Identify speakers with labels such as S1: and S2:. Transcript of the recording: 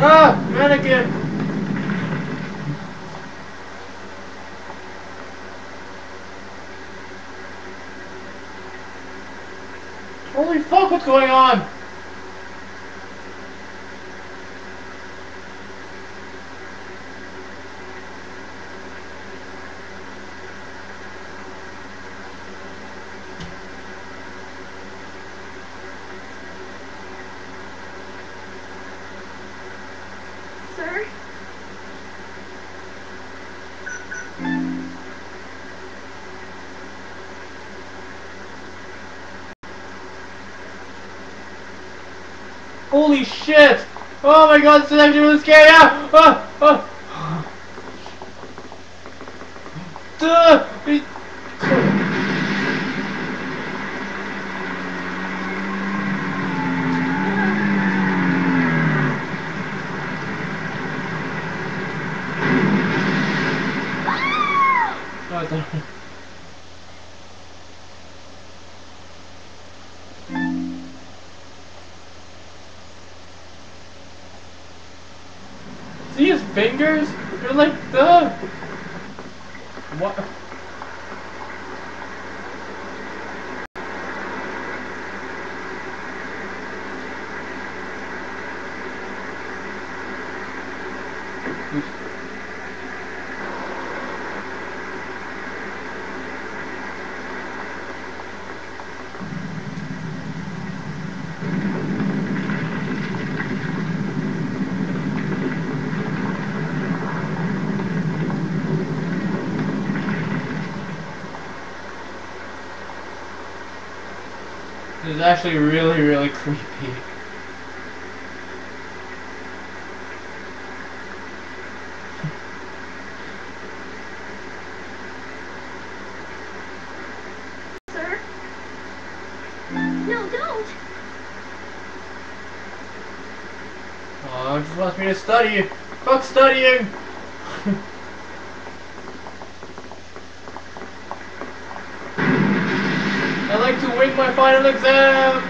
S1: Ah, mannequin! Holy fuck, what's going on?
S2: Sir?
S1: Holy shit! Oh my god, this is actually really scary! Ah! Ah! Ah! Duh! It- Oh, I See his fingers? They're like the. What? This is actually really, really creepy.
S2: Sir? No, don't!
S1: Oh, it just wants me to study. Fuck studying! I like to wing my final exam!